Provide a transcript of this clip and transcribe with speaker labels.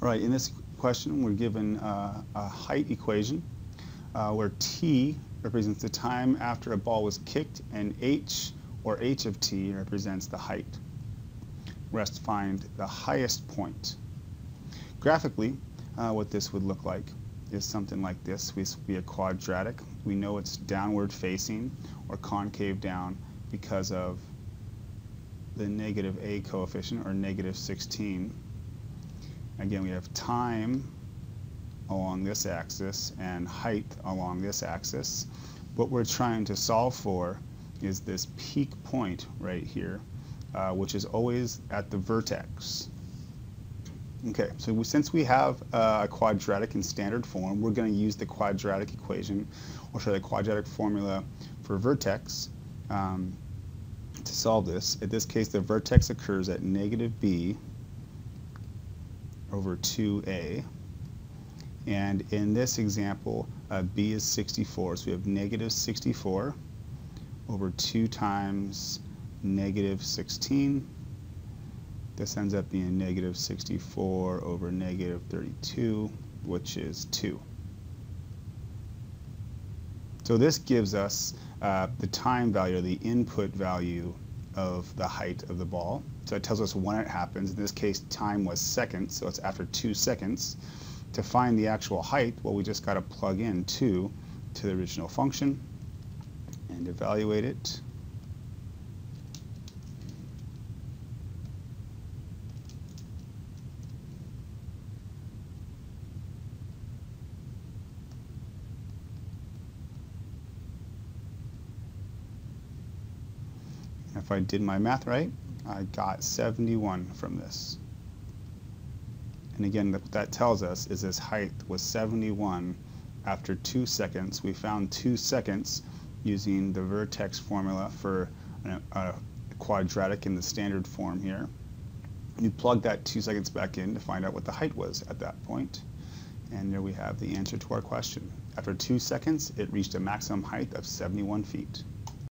Speaker 1: Right, in this question, we're given uh, a height equation uh, where t represents the time after a ball was kicked and h, or h of t, represents the height. We're asked to find the highest point. Graphically, uh, what this would look like is something like this. We would be a quadratic. We know it's downward facing or concave down because of the negative a coefficient or negative 16 Again, we have time along this axis and height along this axis. What we're trying to solve for is this peak point right here, uh, which is always at the vertex. Okay, so we, since we have uh, a quadratic in standard form, we're going to use the quadratic equation, or sorry, the quadratic formula for vertex um, to solve this. In this case, the vertex occurs at negative b over 2a. And in this example, uh, b is 64. So we have negative 64 over 2 times negative 16. This ends up being negative 64 over negative 32, which is 2. So this gives us uh, the time value, the input value of the height of the ball. So it tells us when it happens. In this case, time was seconds, so it's after two seconds. To find the actual height, well, we just got to plug in 2 to the original function and evaluate it. If I did my math right, I got 71 from this. And again, what that tells us is this height was 71 after two seconds. We found two seconds using the vertex formula for a, a quadratic in the standard form here. You plug that two seconds back in to find out what the height was at that point. And there we have the answer to our question. After two seconds, it reached a maximum height of 71 feet.